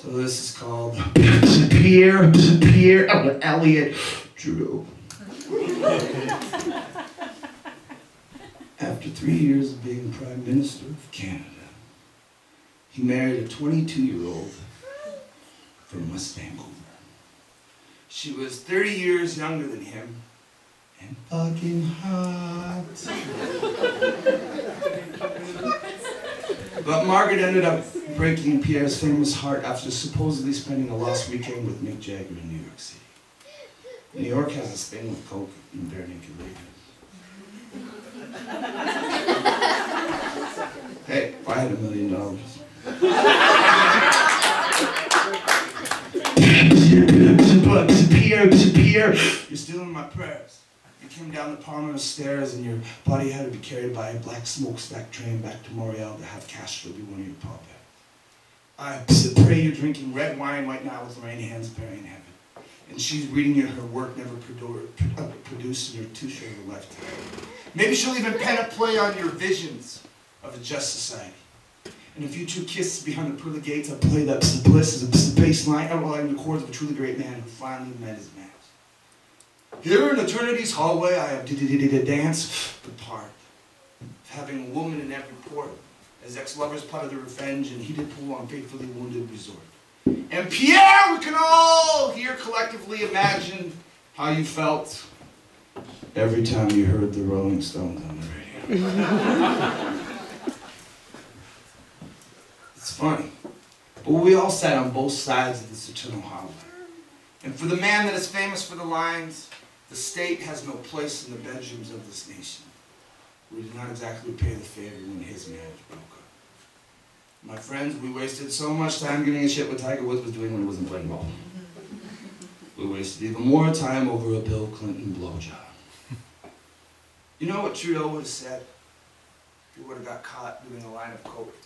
So this is called Pierre Pierre Elliott Trudeau. After three years of being Prime Minister of Canada, he married a 22-year-old from West Vancouver. She was 30 years younger than him and fucking hot. but Margaret ended up breaking Pierre's famous heart after supposedly spending a lost weekend with Mick Jagger in New York City. New York has this thing with coke and bare naked ladies. hey, if I had a million dollars. Pierre, Pierre, you're stealing my prayers. Came down the Palmer stairs and your body had to be carried by a black smokestack train back to Montreal to have Castro be one of your pallbearers. I pray you're drinking red wine right now with rain hands burying heaven. And she's reading you her work never produced in your too short of a lifetime. Maybe she'll even pen a play on your visions of a just society. And if you two kiss behind the pearly gates, I play that bliss as a bass line outlining the chords of a truly great man who finally met his match. Here in eternity's hallway, I have a dance the part of having a woman in every port as ex-lovers plotted their revenge and heated pool on faithfully wounded resort. And Pierre, we can all here collectively imagine how you felt every time you heard the Rolling Stones on the radio. it's funny, but we all sat on both sides of this eternal hallway. And for the man that is famous for the lines, the state has no place in the bedrooms of this nation. We did not exactly pay the favor when his marriage broke up. My friends, we wasted so much time giving a shit what Tiger Woods was doing when he wasn't playing ball. We wasted even more time over a Bill Clinton blowjob. You know what Trudeau would have said if he would have got caught doing a line of coke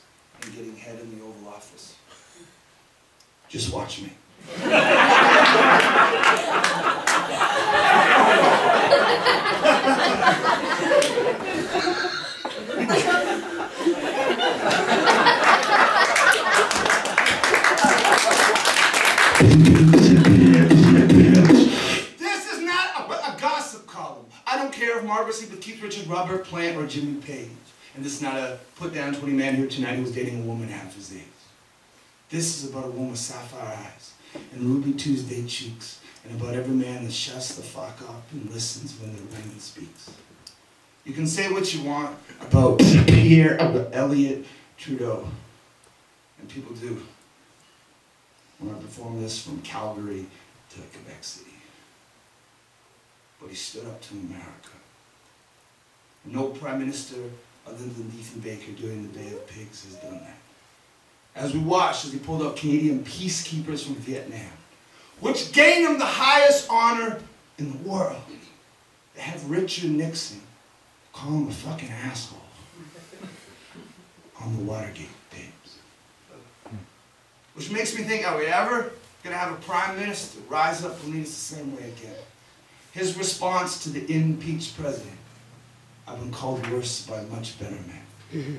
and getting head in the Oval Office? Just watch me. This is not a, a, gossip column. I don't care if Margaret sleep with Keith Richard, Robert Plant, or Jimmy Page. And this is not a put down 20 man here tonight who was dating a woman half his age. This is about a woman with sapphire eyes and ruby Tuesday cheeks and about every man that shuts the fuck up and listens when the woman speaks. You can say what you want about Pierre Elliott Trudeau, and people do. When I perform this from Calgary to Quebec City. But he stood up to America. No prime minister other than Diefenbaker during the Bay of Pigs has done that. As we watched as he pulled out Canadian peacekeepers from Vietnam, which gained him the highest honor in the world. They have Richard Nixon call him a fucking asshole on the Watergate tapes. Which makes me think, are we ever going to have a prime minister rise up and lead us the same way again? His response to the impeached president, I've been called worse by much better man. Mm-hmm.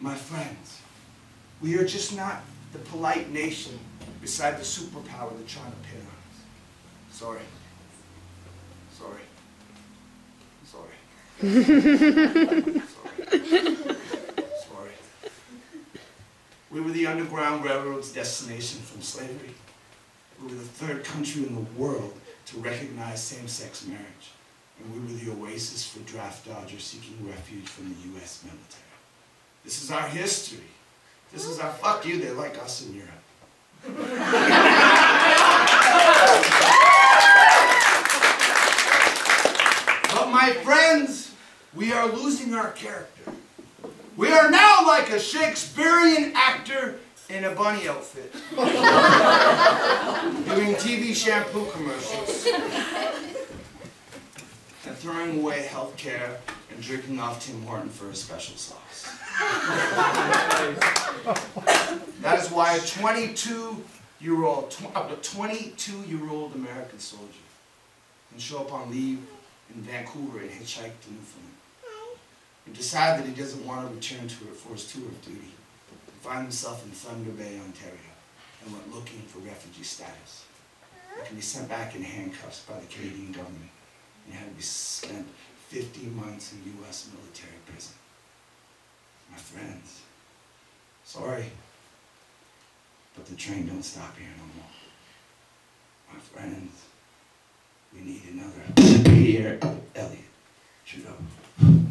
My friends, we are just not the polite nation beside the superpower they're trying to pin on us. Sorry. Sorry. Sorry. Sorry. We were the Underground Railroad's destination from slavery. We were the third country in the world to recognize same-sex marriage. And we were the oasis for draft dodgers seeking refuge from the U.S. military. This is our history. This is our fuck you, they like us in Europe. but my friends, we are losing our character. We are now like a Shakespearean actor in a bunny outfit. doing TV shampoo commercials. Throwing away health care and drinking off Tim Horton for a special sauce. that is why a 22-year-old, a 22-year-old American soldier can show up on leave in Vancouver and hitchhike to Newfoundland and decide that he doesn't want to return to it for his tour of duty and find himself in Thunder Bay, Ontario, and went looking for refugee status. They can be sent back in handcuffs by the Canadian government and had to be spent 15 months in U.S. military prison. My friends, sorry, but the train don't stop here no more. My friends, we need another Pierre Elliott Trudeau.